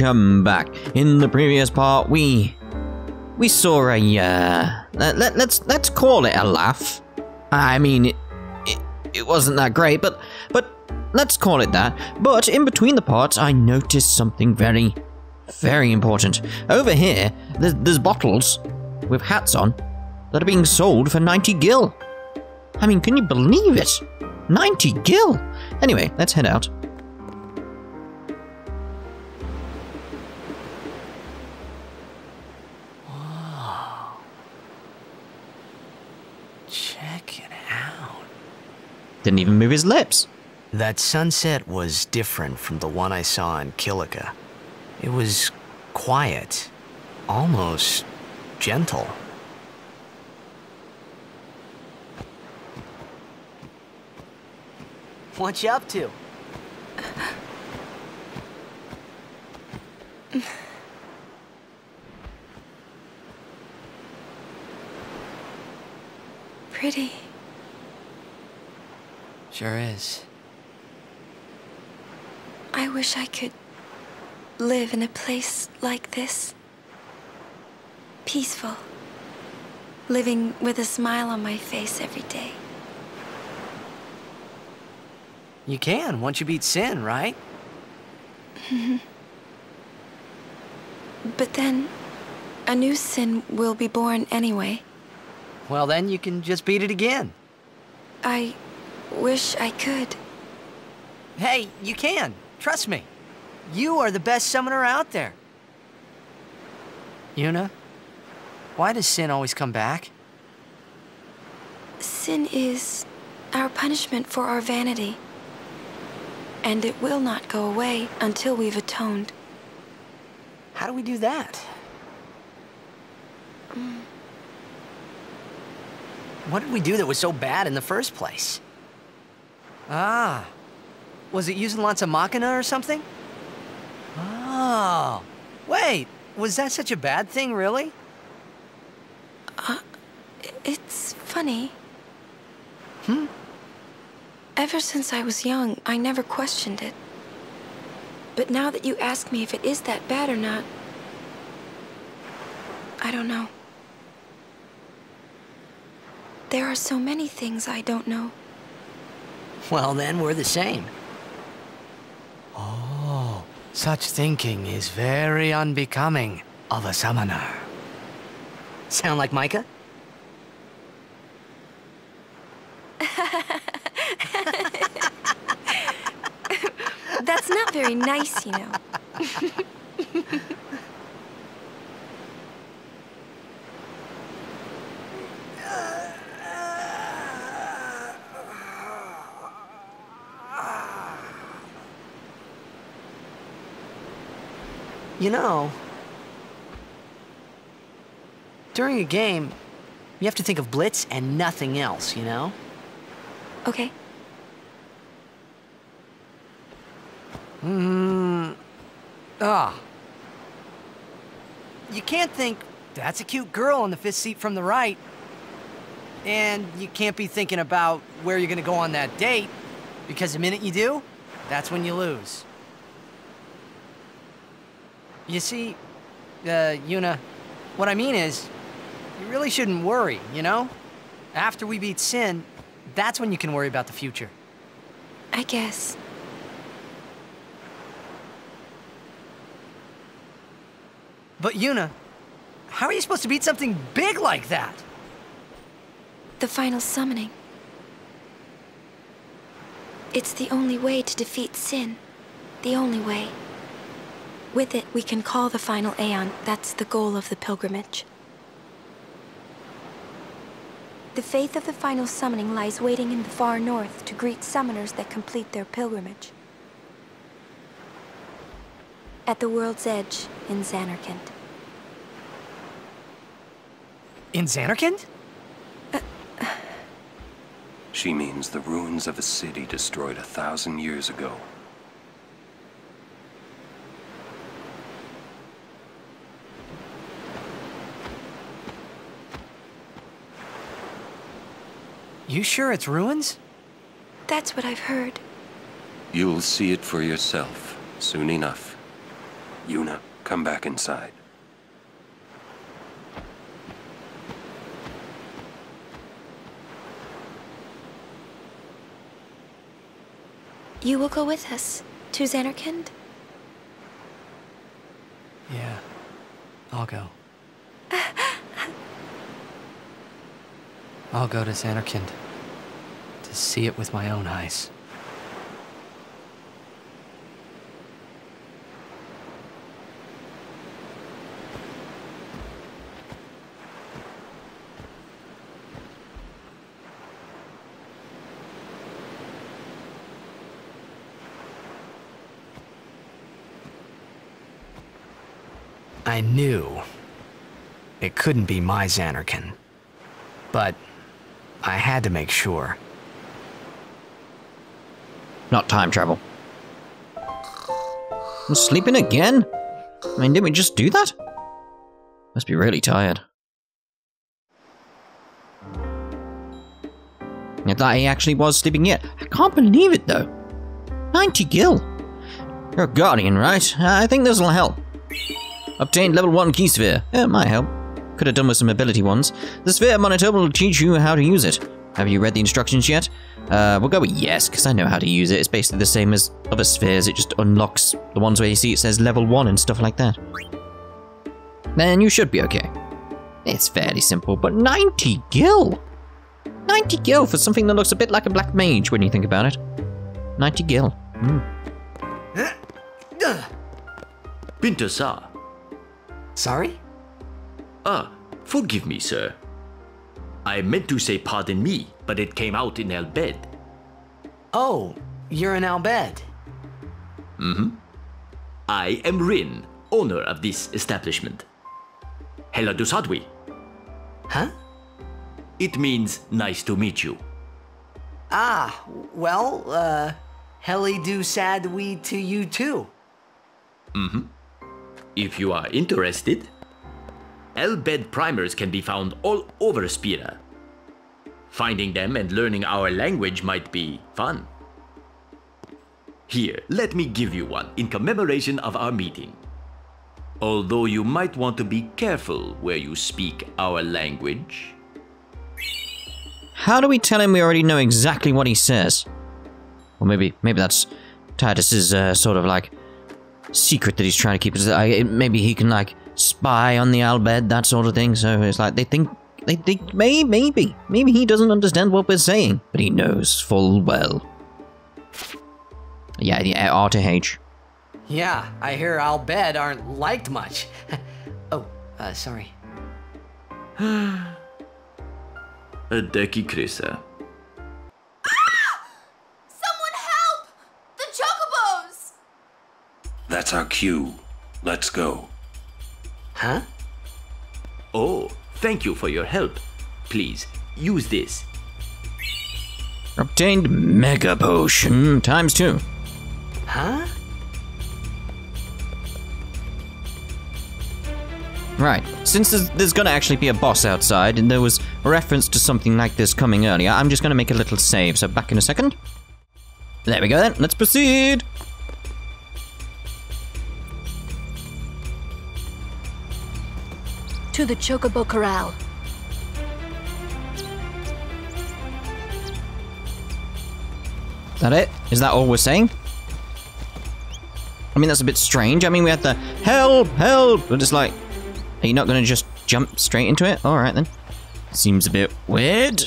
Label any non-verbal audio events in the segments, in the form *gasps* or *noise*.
Welcome back. In the previous part, we we saw a uh, let, let's let's call it a laugh. I mean, it, it, it wasn't that great, but but let's call it that. But in between the parts, I noticed something very very important. Over here, there's, there's bottles with hats on that are being sold for 90 gil. I mean, can you believe it? 90 gil! Anyway, let's head out. Didn't even move his lips. That sunset was different from the one I saw in Kilika. It was quiet, almost gentle. What you up to? Pretty. Sure is. I wish I could live in a place like this. Peaceful. Living with a smile on my face every day. You can once you beat Sin, right? *laughs* But then, a new sin will be born anyway. Well, then you can just beat it again. I wish I could. Hey, you can. Trust me. You are the best summoner out there. Yuna, why does Sin always come back? Sin is our punishment for our vanity. And it will not go away until we've atoned. How do we do that? Mm. What did we do that was so bad in the first place? Ah, was it using lots of Machina or something? Oh, wait, was that such a bad thing, really? It's funny. Hmm? Ever since I was young, I never questioned it. But now that you ask me if it is that bad or not, I don't know. There are so many things I don't know. *laughs* Well, then we're the same. Oh, such thinking is very unbecoming of a summoner. Sound like Micah? *laughs* That's not very nice, you know. *laughs* You know, during a game, you have to think of Blitz and nothing else, you know? Okay. Hmm. Ah. You can't think, that's a cute girl in the fifth seat from the right. And you can't be thinking about where you're gonna go on that date, because the minute you do, that's when you lose. You see, uh, Yuna, what I mean is, you really shouldn't worry, you know? After we beat Sin, that's when you can worry about the future. I guess. But Yuna, how are you supposed to beat something big like that? The final summoning. It's the only way to defeat sin. The only way. With it, we can call the final Aeon. That's the goal of the pilgrimage. The faith of the final summoning lies waiting in the far north to greet summoners that complete their pilgrimage. At the world's edge in Zanarkand. In Zanarkand? She means the ruins of a city destroyed a thousand years ago. You sure it's ruins? That's what I've heard. You'll see it for yourself soon enough. Yuna, come back inside. You will go with us to Zanarkand? Yeah, I'll go. *laughs* I'll go to Zanarkand to see it with my own eyes. I knew it couldn't be my Zanarkand, but I had to make sure. Not time travel. I'm sleeping again? I mean, didn't we just do that? Must be really tired. I thought he actually was sleeping yet. I can't believe it though. 90 gil. You're a guardian, right? I think this'll help. Obtained level 1 key sphere. It might help. Could have done with some ability ones. The sphere monitor will teach you how to use it. Have you read the instructions yet? Uh, we'll go with yes, because I know how to use it. It's basically the same as other spheres. It just unlocks the ones where you see it says level 1 and stuff like that. Then you should be okay. It's fairly simple, but 90 gil! 90 gil for something that looks a bit like a black mage when you think about it. 90 gil. Hmm. Pinter sir. Sorry? Ah, forgive me, sir. I meant to say pardon me, but it came out in Al Bhed. Oh, you're in Al Bhed. Mm-hmm. I am Rin, owner of this establishment. Hela Dusadwi. Huh? It means nice to meet you. Ah, well, uh, Heli do sad we to you too. Mm-hmm. If you are interested, Al Bhed primers can be found all over Spira. Finding them and learning our language might be fun. Here, let me give you one in commemoration of our meeting. Although you might want to be careful where you speak our language. How do we tell him we already know exactly what he says? Or maybe, maybe that's Tidus's uh, sort of like secret that he's trying to keep. Maybe he can like spy on the Al Bhed, that sort of thing. So it's like they think they think may maybe maybe he doesn't understand what we're saying, but he knows full well. Yeah, yeah, R to H. Yeah, I hear Al Bhed aren't liked much. *laughs* oh, uh, sorry. *gasps* Adeki Krisa. Someone help! The chocobos! That's our cue. Let's go. Huh? Oh, thank you for your help. Please, use this. Obtained Mega Potion times two. Huh? Right. Since there's, there's going to actually be a boss outside, and there was a reference to something like this coming earlier, I'm just going to make a little save. So back in a second. There we go then. Let's proceed. To the chocobo corral. That it? Is that all we're saying? I mean, that's a bit strange. I mean, we had the help, help, but it's like, are you not going to just jump straight into it? All right then. Seems a bit weird.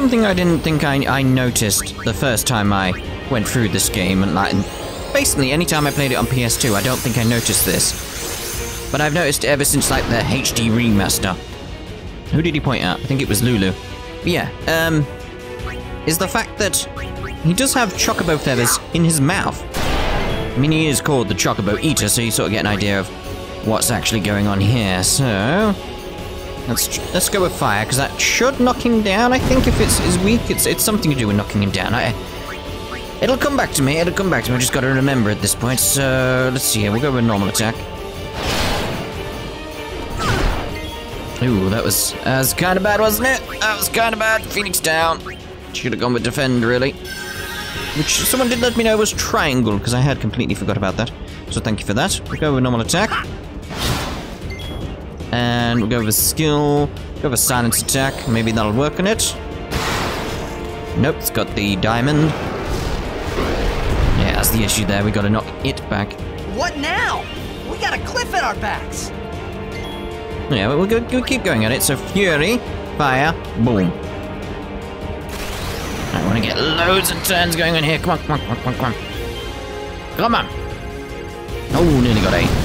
Something I didn't think I, I noticed the first time I went through this game, and like, basically anytime I played it on PS2, I don't think I noticed this. But I've noticed ever since like the HD remaster. Who did he point at? I think it was Lulu. But yeah, um, is the fact that he does have chocobo feathers in his mouth. I mean, he is called the chocobo eater, so you sort of get an idea of what's actually going on here. So let's let's go with fire because that should knock him down. I think if it's is weak, it's it's something to do with knocking him down. I, it'll come back to me. It'll come back to me. I just got to remember at this point. So let's see here. We'll go with normal attack. Ooh, that was that was kind of bad, wasn't it? That was kind of bad. Phoenix down. Should have gone with defend, really. Which someone did let me know was triangle, because I had completely forgot about that. So thank you for that. We'll go with normal attack. And we'll go with skill. Go with silence attack. Maybe that'll work on it. Nope, it's got the diamond. Yeah, that's the issue there. We gotta knock it back. What now? We got a cliff at our backs. Yeah, we'll, go, we'll keep going at it. So Fury, Fire, Boom. I want to get loads of turns going on here. Come on, come on, come on, come on, come on. Come on. Oh, nearly got eight.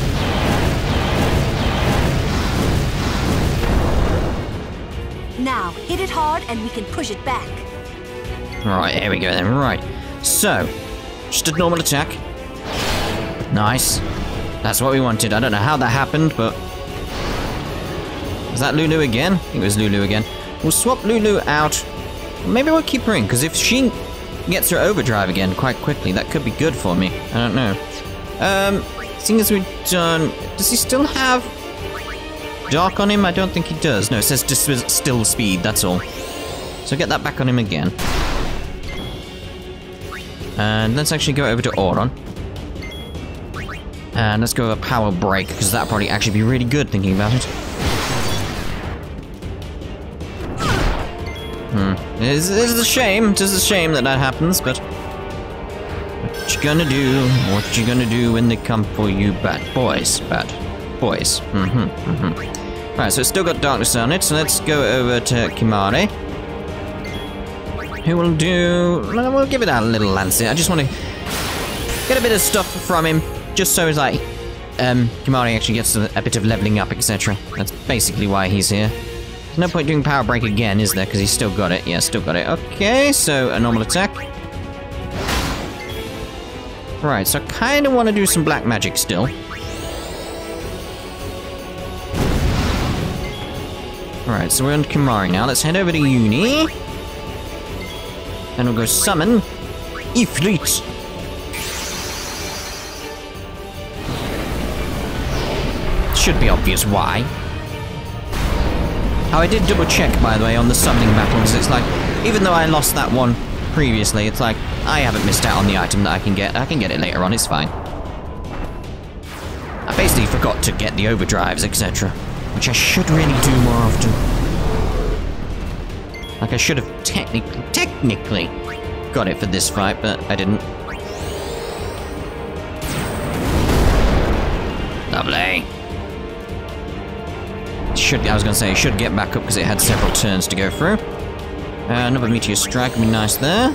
Now, hit it hard and we can push it back. Right, here we go then. Right. So, just a normal attack. Nice. That's what we wanted. I don't know how that happened, but... Was that Lulu again? I think it was Lulu again. We'll swap Lulu out. Maybe we'll keep her in, because if she gets her overdrive again quite quickly, that could be good for me. I don't know. Um, seeing as we've done... Does he still have dark on him? I don't think he does. No, it says just still speed, that's all. So get that back on him again. And let's actually go over to Auron. And let's go a power break, because that'll probably actually be really good thinking about it. Hmm. It's, it's a shame, it is a shame that that happens, but... What you gonna do? What you gonna do when they come for you, bad boys? Bad boys. Mm-hmm, mm-hmm. Right, so it's still got darkness on it, so let's go over to Kimahri. Who will do... well, give it a little lancet. I just want to get a bit of stuff from him, just so it's like... Um, Kimahri actually gets a, a bit of leveling up, etc. That's basically why he's here. There's no point doing power break again, is there? Because he's still got it. Yeah, still got it. Okay, so a normal attack. Right, so I kind of want to do some black magic still. Alright, so we're on Kimahri now. Let's head over to Uni. And we'll go summon Ifrit. Should be obvious why. Oh, I did double check, by the way, on the summoning battles. It's like, even though I lost that one previously, it's like, I haven't missed out on the item that I can get. I can get it later on, it's fine. I basically forgot to get the overdrives, etc. Which I should really do more often. Like, I should have technically, technically got it for this fight, but I didn't. Lovely. Should I was gonna say should get back up because it had several turns to go through. Uh, another meteor strike would be nice there.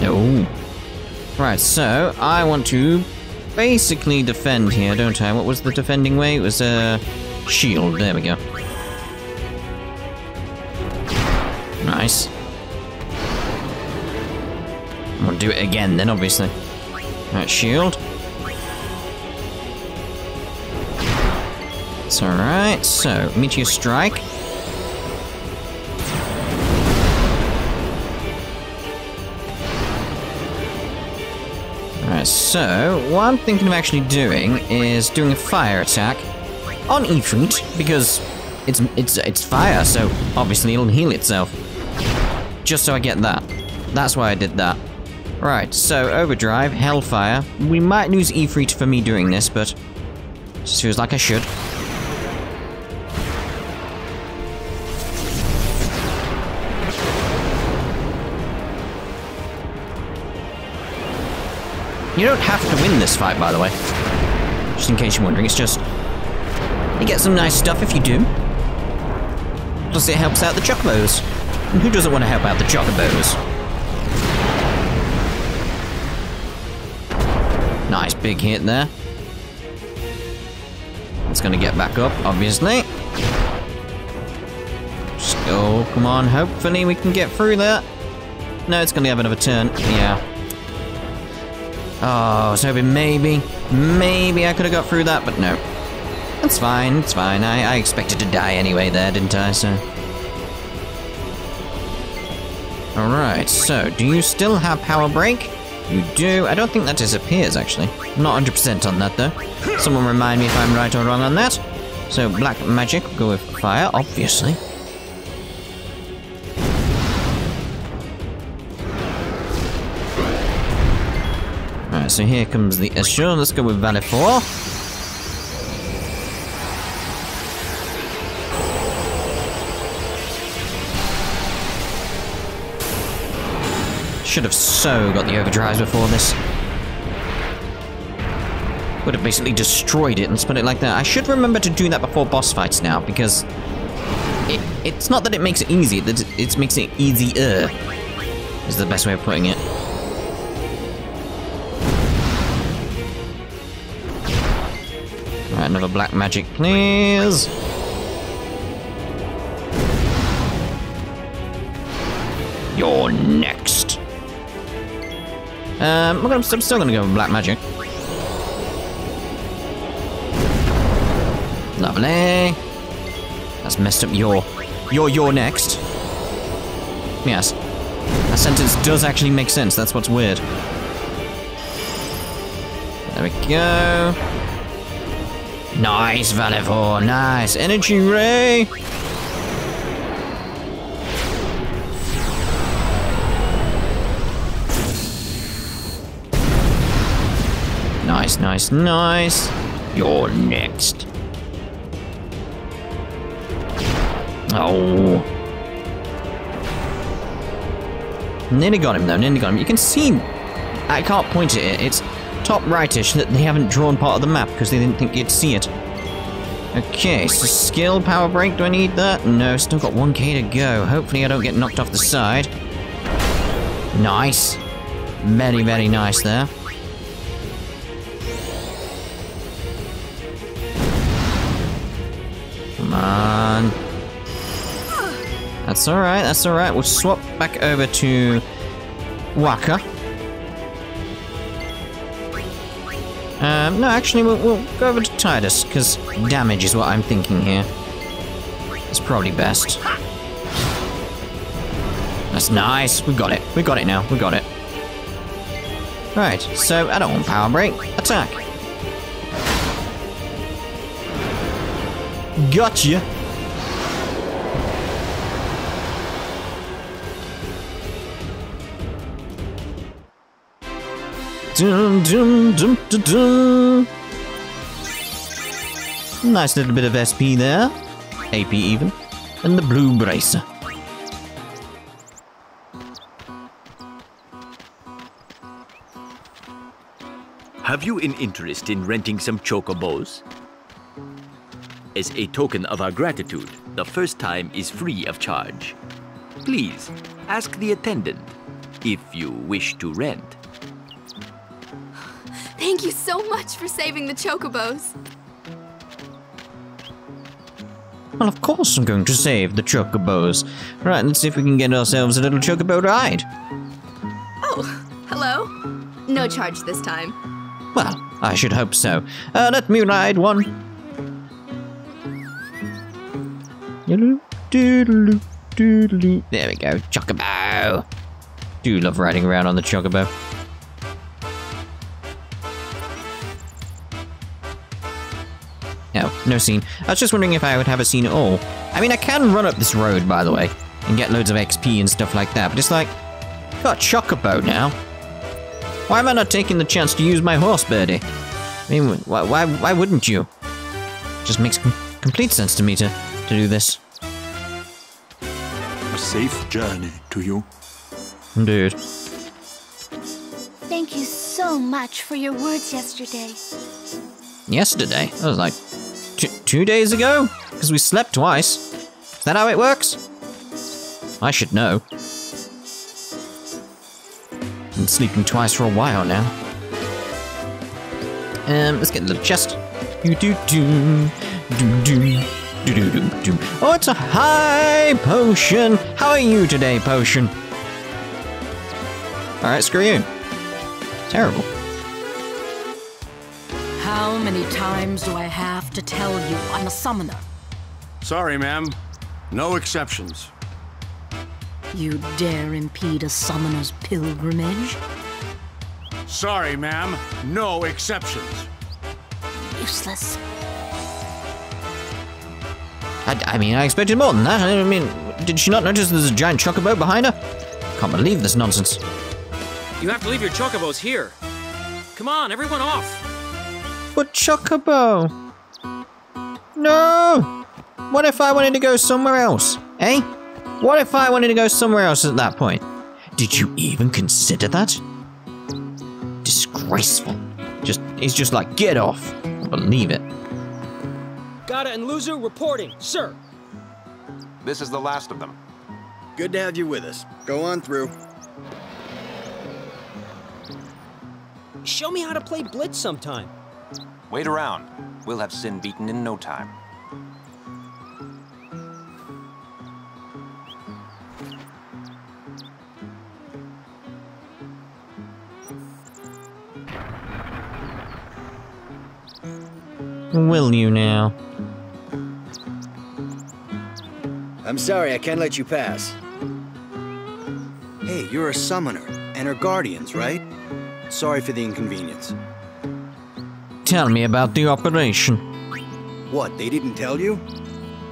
Oh. Right, so I want to basically defend here, don't I? What was the defending way? It was a uh, shield. There we go. Nice. I'm gonna do it again then, obviously. Right, shield. It's alright, so, Meteor Strike. So, what I'm thinking of actually doing is doing a fire attack on Ifrit, because it's, it's, it's fire, so obviously it'll heal itself. Just so I get that. That's why I did that. Right, so Overdrive, Hellfire. We might lose Ifrit for me doing this, but just feels like I should. You don't have to win this fight, by the way. Just in case you're wondering, it's just... You get some nice stuff if you do. Plus it helps out the Chocobos. And who doesn't want to help out the Chocobos? Nice big hit there. It's gonna get back up, obviously. Just go, come on, hopefully we can get through that. No, it's gonna have another turn, yeah. Oh, I was hoping maybe, maybe I could have got through that, but no. It's fine, it's fine. I, I expected to die anyway there, didn't I, so... Alright, so, do you still have power break? You do. I don't think that disappears, actually. I'm not 100% on that, though. Someone remind me if I'm right or wrong on that. So, black magic, go with fire, obviously. So here comes the Assure. Let's go with Valefor. Should have so got the overdrives before this. Would have basically destroyed it, let's put it like that. I should remember to do that before boss fights now, because... It, it's not that it makes it easy, it, it makes it easier. Is the best way of putting it. Black magic, please. You're next. Um, I'm, still gonna go with black magic. Lovely. That's messed up your... Your, your next. Yes. That sentence does actually make sense, that's what's weird. There we go. Nice, Valefor, nice. Energy Ray! Nice, nice, nice. You're next. Oh. Nearly got him though, nearly got him. You can see, I can't point at it, it's top rightish that they haven't drawn part of the map because they didn't think you'd see it. Okay, so skill power break, do I need that? No, still got 1k to go. Hopefully I don't get knocked off the side. Nice. Very, very nice there. Come on. That's alright, that's alright. We'll swap back over to Wakka. Um, no, actually, we'll, we'll go over to Tidus, because damage is what I'm thinking here. It's probably best. That's nice. We got it. We got it now. We got it. Right, so I don't want power break. Attack. Gotcha. Dum, dum, dum, dum, dum. Nice little bit of SP there. AP even. And the blue bracer. Have you an interest in renting some chocobos? As a token of our gratitude, the first time is free of charge. Please, ask the attendant if you wish to rent. Thank you so much for saving the chocobos. Well, of course I'm going to save the chocobos. Right, let's see if we can get ourselves a little chocobo ride. Oh, hello. No charge this time. Well, I should hope so. Uh, let me ride one. There we go, chocobo. Do love riding around on the chocobo. Oh, no scene. I was just wondering if I would have a scene at all. I mean, I can run up this road, by the way, and get loads of XP and stuff like that, but it's like, got Chocobo now. Why am I not taking the chance to use my horse, Birdie? I mean, why, why, why wouldn't you? Just makes com complete sense to me to, to do this. A safe journey to you. Dude. Thank you so much for your words yesterday. Yesterday? That was like two, days ago? Because we slept twice. Is that how it works? I should know. Been sleeping twice for a while now. Um, let's get a little chest. Do do do do do do do do do. Oh, it's a high potion. How are you today, potion? All right, screw you. Terrible. How many times do I have to tell you I'm a summoner? Sorry, ma'am. No exceptions. You dare impede a summoner's pilgrimage? Sorry, ma'am. No exceptions. Useless. I, I mean, I expected more than that. I mean, did she not notice there's a giant chocobo behind her? Can't believe this nonsense. You have to leave your chocobos here. Come on, everyone off. But chocobo. No. What if I wanted to go somewhere else? Eh? What if I wanted to go somewhere else at that point? Did you even consider that? Disgraceful. Just he's just like, get off. I believe it. Gatta and Luzzu reporting, sir. This is the last of them. Good to have you with us. Go on through. Show me how to play Blitz sometime. Wait around. We'll have Sin beaten in no time. Will you now? I'm sorry, I can't let you pass. Hey, you're a summoner, and her guardians, right? Sorry for the inconvenience. Tell me about the operation. What, they didn't tell you?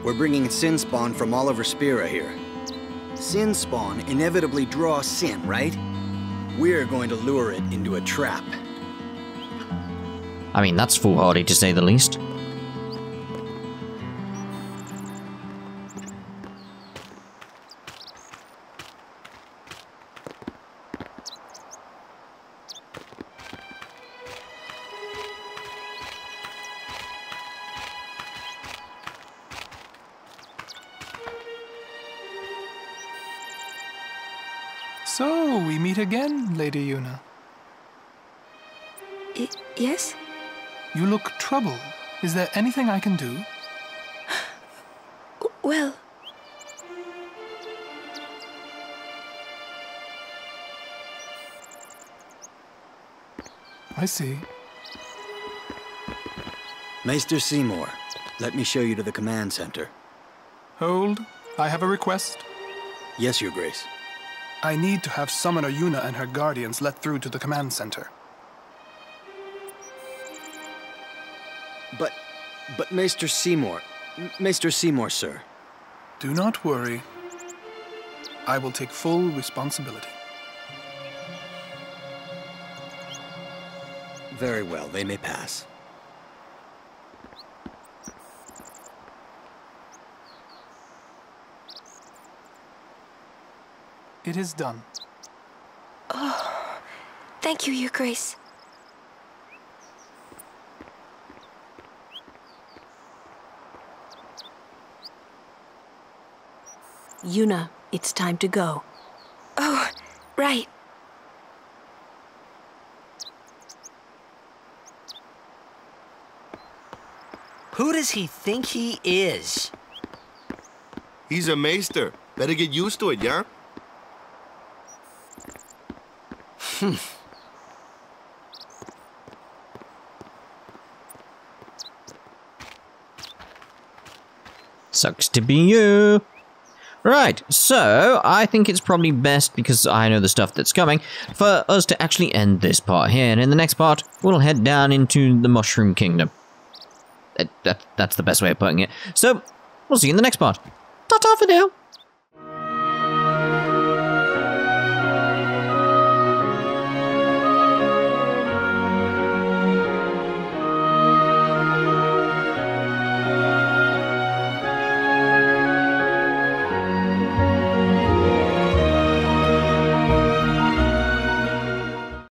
We're bringing sin spawn from Oliver Spira here. Sin spawn inevitably draws sin, right? We're going to lure it into a trap. I mean, that's foolhardy to say the least. So, we meet again, Lady Yuna. I yes? You look troubled. Is there anything I can do? Well, I see. Maester Seymour, let me show you to the command center. Hold. I have a request. Yes, Your Grace. I need to have Summoner Yuna and her guardians let through to the command center. But, but Maester Seymour, Maester Seymour, sir. Do not worry. I will take full responsibility. Very well, they may pass. It is done. oh, thank you, Your Grace. Yuna, it's time to go. Oh, right. Who does he think he is? He's a maester. Better get used to it, yeah? Hmm. Sucks to be you. Right, so I think it's probably best, because I know the stuff that's coming, for us to actually end this part here, and in the next part, we'll head down into the Mushroom Kingdom. That, that, that's the best way of putting it. So, we'll see you in the next part. Ta-ta for now!